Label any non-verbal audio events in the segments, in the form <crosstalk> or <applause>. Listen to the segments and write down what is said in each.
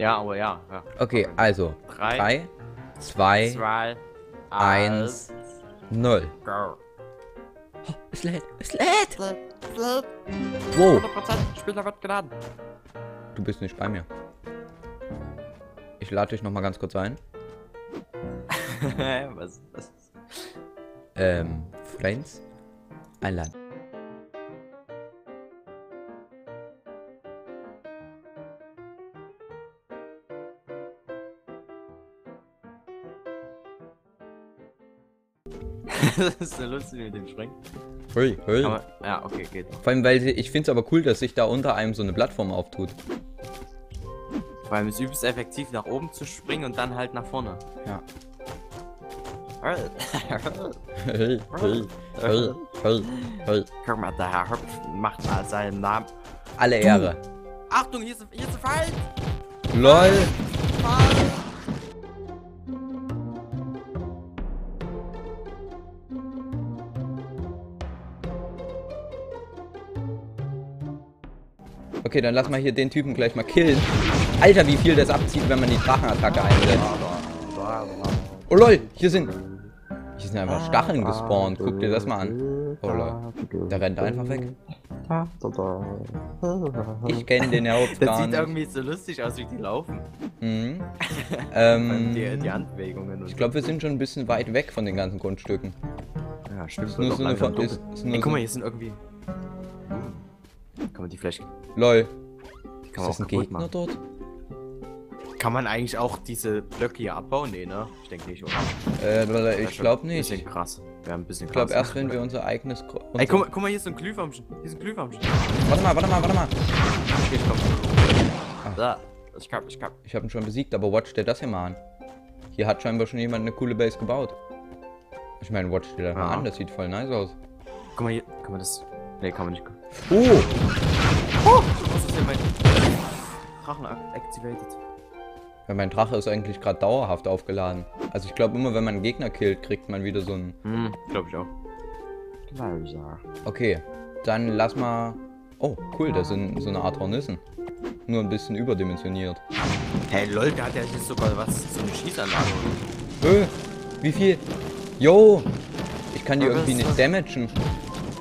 Ja, aber ja. ja. Okay, also. Drei, 3, 2, zwei, 1, 0. go. Es lädt, es lädt. Wow, 100% Spieler wird geladen. du bist nicht bei mir. Ich lade dich nochmal ganz kurz ein. <laughs> was, was? Ähm, Friends, einladen. <laughs> das ist so lustig mit dem Schrank. Hui, hui. Aber, ja, okay, geht. Vor allem, weil ich finde es aber cool, dass sich da unter einem so eine Plattform auftut. Vor allem ist übelst effektiv nach oben zu springen und dann halt nach vorne. Ja. Hey, hey, hey, hey, hey. Guck mal, der Herr Hopf macht mal seinen Namen. Alle Ehre. Achtung, hier ist, hier ist ein Fall! LOL. Fall! Okay, dann lass mal hier den Typen gleich mal killen. Alter, wie viel das abzieht, wenn man die Drachenattacke einsetzt. Oh lol, hier sind... Hier sind einfach Stacheln gespawnt. Guck dir das mal an. Oh lol. Der rennt einfach weg. Ich kenne den Herz <laughs> Das gar sieht nicht. irgendwie so lustig aus, wie die laufen. Mhm. <laughs> Allem die, Ähm, die Handbewegungen. ich glaube, wir sind schon ein bisschen weit weg von den ganzen Grundstücken. ja, stimmt. Ist nur so auch eine ist- ist nur Ey, guck mal, hier sind irgendwie. Hm. Kann man die vielleicht. Lol. Ist kann man das ein Gegner machen. dort? Kann man eigentlich auch diese Blöcke hier abbauen? Nee, ne? Ich denke nicht, oder? Äh, ich glaube nicht. bisschen krass. Wäre ein bisschen Ich glaube krass. erst, wenn wir unser eigenes... Gro- Ey, unser- guck mal, guck mal, hier ist so ein Glühwürmchen. Hier ist ein Glühwürmchen. Warte mal, warte mal, warte mal. Okay, ich komm. Ah. Da. Ich hab, ich hab. Ich habe ihn schon besiegt, aber watch dir das hier mal an. Hier hat scheinbar schon jemand eine coole Base gebaut. Ich meine, watch dir das mal Ja. an, das sieht voll nice aus. Guck mal hier. Kann man das. Nee, kann man nicht. Oh! Was ist denn mein. Drachen activated? Ja, mein Drache ist eigentlich gerade dauerhaft aufgeladen. Also ich glaube immer, wenn man einen Gegner killt, kriegt man wieder so ein... Hm, glaub ich auch. Leiser. Okay, dann lass mal... Oh, cool, das sind so eine Art Hornissen. Nur ein bisschen überdimensioniert. Hey, lol, da hat ja jetzt sogar was. So eine Schießanlage. Äh, wie viel? Yo! Ich kann die Aber irgendwie nicht damagen.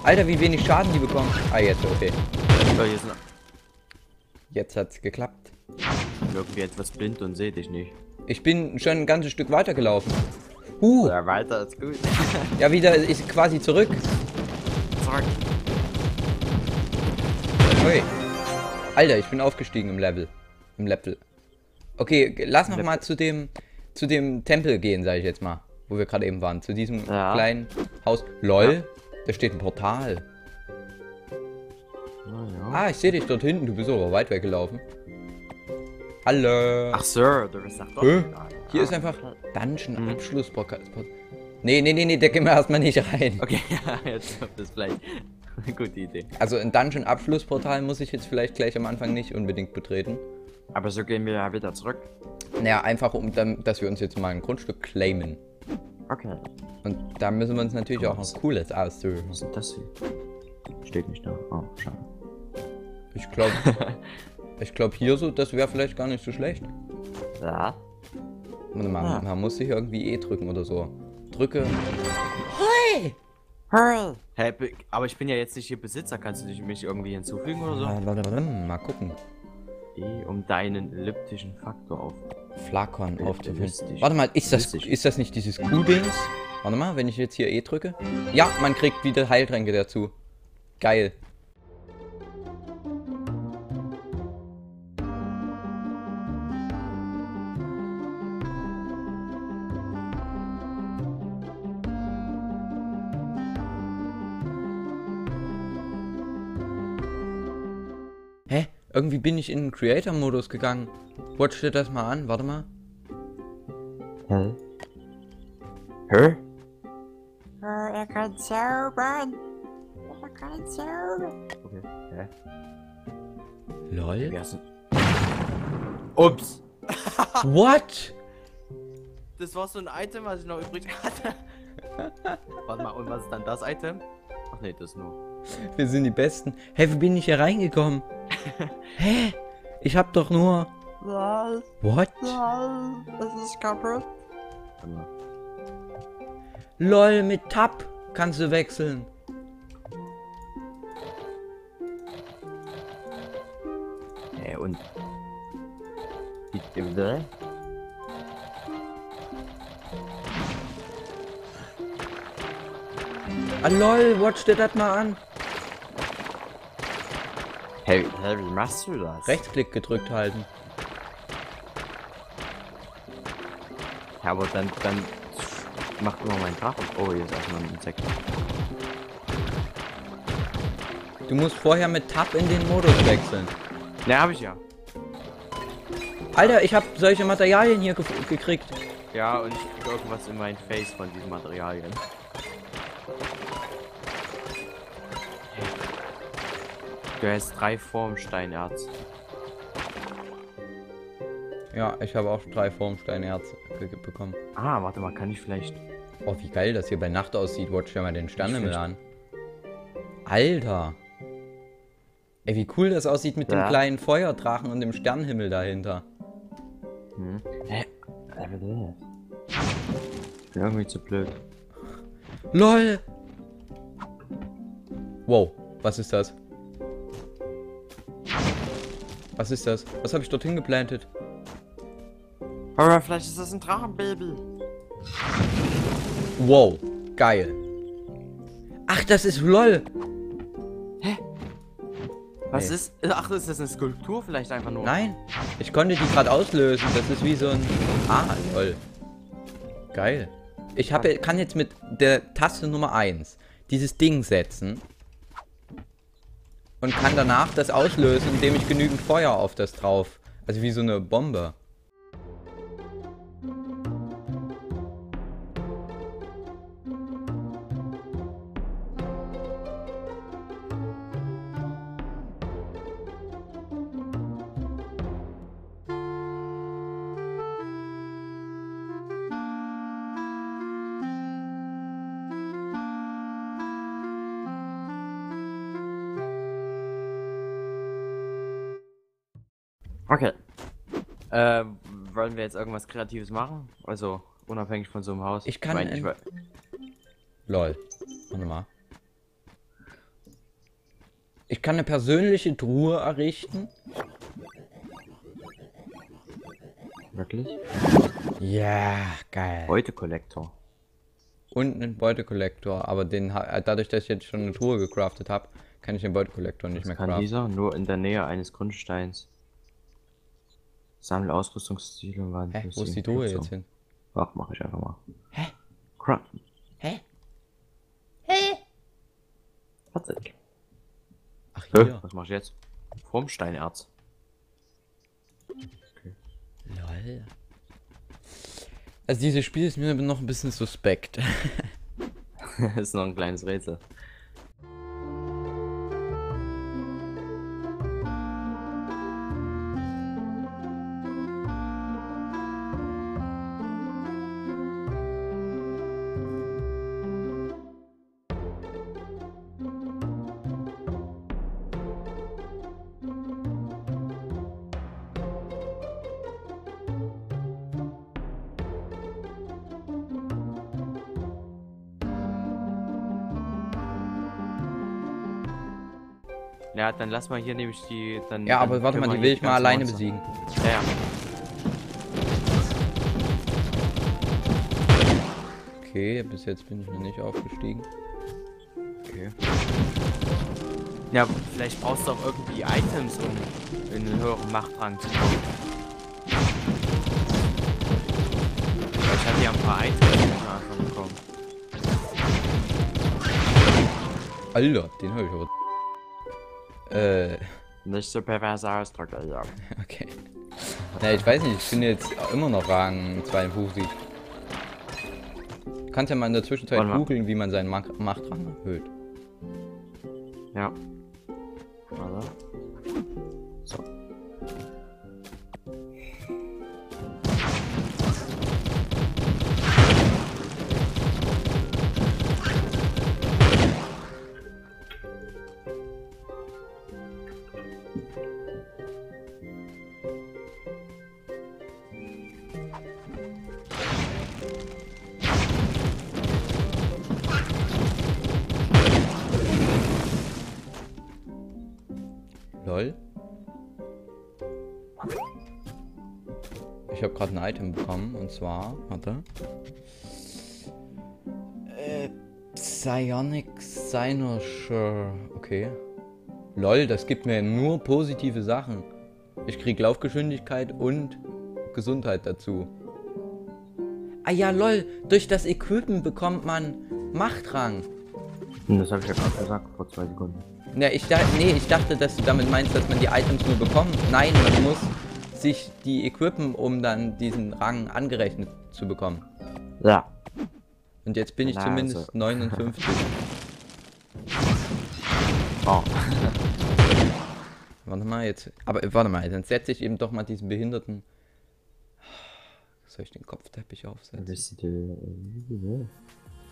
Alter, wie wenig Schaden die bekommen. Ah, jetzt, okay. Lol, hier sind Jetzt hat's geklappt. irgendwie etwas blind und seh dich nicht. Ich bin schon ein ganzes Stück weitergelaufen. Huh, Ja, weiter ist gut. ja wieder ist quasi zurück. Zurück. Ui. Alter, ich bin aufgestiegen im Level. Im Level. Okay, lass noch mal zu dem zu dem Tempel gehen, sage ich jetzt mal, wo wir gerade eben waren, zu diesem Ja. kleinen Haus. Lol, da steht ein Portal. Ja. Ah, ich sehe dich dort hinten, du bist aber weit weggelaufen. Hallo. Ach, Sir, du bist nach dort. Gegangen. Hier Ah, ist einfach okay. Dungeon Abschlussportal. Nee, nee, nee, nee, da gehen wir erstmal nicht rein. Okay, <laughs> ja, jetzt kommt das vielleicht. <laughs> Gute Idee. Also ein Dungeon Abschlussportal muss ich jetzt vielleicht gleich am Anfang nicht unbedingt betreten. Aber so gehen wir ja wieder zurück. Naja, einfach um dann, dass wir uns jetzt mal ein Grundstück claimen. Okay. Und da müssen wir uns natürlich auch was Cooles aussuchen. Was ist denn das hier? Steht nicht da. Oh, schade. Ich glaube, <laughs> ich glaube hier so, das wäre vielleicht gar nicht so schlecht. Ja. Warte mal, Ah. man muss sich irgendwie E drücken oder so. Drücke. Hurl! Hey, be- aber ich bin ja jetzt nicht hier Besitzer. Kannst du dich mich irgendwie hinzufügen oder so? Mal gucken. E, um deinen elliptischen Faktor auf. Flakon. Elliptisch. Warte mal, ist das, ist das nicht dieses Q-Dings? Warte mal, wenn ich jetzt hier E drücke. Ja, man kriegt wieder Heiltränke dazu. Geil. Irgendwie bin ich in den Creator-Modus gegangen. Watch dir das mal an, warte mal. Hä? Hä? Oh, er kann zaubern. Er kann zaubern. Okay. Hä? LOL? Wie hast du... Ups! <laughs> What? Das war so ein Item, was ich noch übrig hatte. <laughs> Warte mal, und was ist dann das Item? Ach nee, das nur. Wir sind die Besten. Hä, wie bin ich hier reingekommen? Hä? Ich hab doch nur... Lol, What? lol, es ist kaputt. LOL, mit Tab kannst du wechseln. Äh, und. Ah lol, watch dir das mal an. Hey, hey, wie machst du das? Rechtsklick gedrückt halten. Ja, aber dann, dann macht immer mein Drachen. Oh, hier ist erstmal ein Insekt. Du musst vorher mit Tab in den Modus wechseln. Ne, hab ich ja. Alter, ich habe solche Materialien hier ge gekriegt. Ja, und ich krieg irgendwas in mein Face von diesen Materialien. Du hast drei Formsteinerz. Ja, ich habe auch drei Formsteinerz bekommen. Ah, warte mal, kann ich vielleicht. Oh, wie geil das hier bei Nacht aussieht. Watch dir mal den Sternenhimmel an. Alter. Ey, wie cool das aussieht mit dem Ja. kleinen Feuerdrachen und dem Sternenhimmel dahinter. Hm. Hä? Ich bin irgendwie zu blöd. LOL! Wow, was ist das? Was ist das? Was habe ich dorthin geplantet? Aber vielleicht ist das ein Drachenbaby. Wow, geil. Ach, das ist LOL. Was Nee. ist. Ach, ist das eine Skulptur vielleicht einfach nur? Nein, ich konnte die gerade auslösen. Das ist wie so ein... Ah, LOL. Geil. Ich habe, kann jetzt mit der Taste Nummer 1 dieses Ding setzen. Und kann danach das auslösen, indem ich genügend Feuer auf das drauf. Also wie so eine Bombe. Okay. Äh, wollen wir jetzt irgendwas Kreatives machen? Also, unabhängig von so einem Haus? Ich kann ich in- we- Lol. Warte mal. Ich kann eine persönliche Truhe errichten. Wirklich? Ja, geil. Beute-Kollektor. Und einen Beutekollektor, aber den dadurch, dass ich jetzt schon eine Truhe gecraftet habe, kann ich den Beutekollektor nicht Was mehr kann craften. dieser? Nur in der Nähe eines Grundsteins. Sammle Ausrüstungsstile und Wand. Hä, wo ist die Truhe jetzt hin? Ach, mach ich einfach mal. Hä? Craften. Hä? Fertig. Ach Hä? hier. Was mach ich jetzt? Formsteinerz. Lol. Also dieses Spiel ist mir noch ein bisschen suspekt. <laughs> das ist noch ein kleines Rätsel. Ja, dann lass mal hier nämlich die. Dann, ja, dann aber warte mal, die will ich mal alleine Monster- besiegen. Ja, ja. Okay, bis jetzt bin ich noch nicht aufgestiegen. Okay. Ja, vielleicht brauchst du auch irgendwie Items, um in einen höheren Machtrang zu kommen. Vielleicht hat die ja ein paar Items wir einfach bekommen. Alter, den habe ich aber. Äh, Nicht so perverse Ausdrücke, ja. <laughs> okay. Ja, ich weiß nicht, ich bin jetzt immer noch Rang 52. Du kannst ja mal in der Zwischenzeit mal. googeln, wie man seinen Mach Machtrang erhöht. Ja. Warte. So. Gerade ein Item bekommen und zwar, warte. Äh, Psionic Cynosure. Okay. Lol, das gibt mir nur positive Sachen. Ich krieg Laufgeschwindigkeit und Gesundheit dazu. Ah ja, lol, durch das Equipen bekommt man Machtrang. Das habe ich ja gerade gesagt vor zwei Sekunden. Ja, ich dachte, nee, ich dachte, dass du damit meinst, dass man die Items nur bekommt. Nein, man muss sich die equippen, um dann diesen Rang angerechnet zu bekommen. Ja. Und jetzt bin ich Na, zumindest also. 59. <laughs> Oh. warte mal, jetzt. Aber äh, warte mal, dann setze ich eben doch mal diesen Behinderten. Soll ich den Kopfteppich aufsetzen?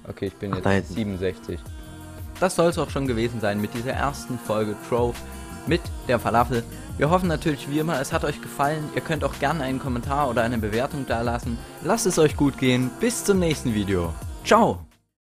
Okay, ich bin Ach, jetzt da hinten. 67. Das soll es auch schon gewesen sein mit dieser ersten Folge Trove mit der Falafel. Wir hoffen natürlich wie immer, es hat euch gefallen. Ihr könnt auch gerne einen Kommentar oder eine Bewertung da lassen. Lasst es euch gut gehen. Bis zum nächsten Video. Ciao!